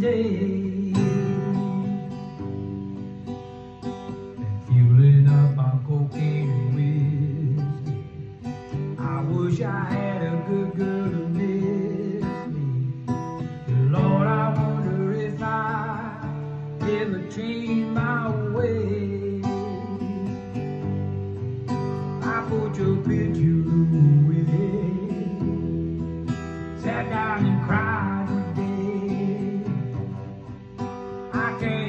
day. Fueling up on cocaine and whiskey. I wish I had a good girl to miss me. Lord, I wonder if I ever change my ways. I put your picture away. Sat down I can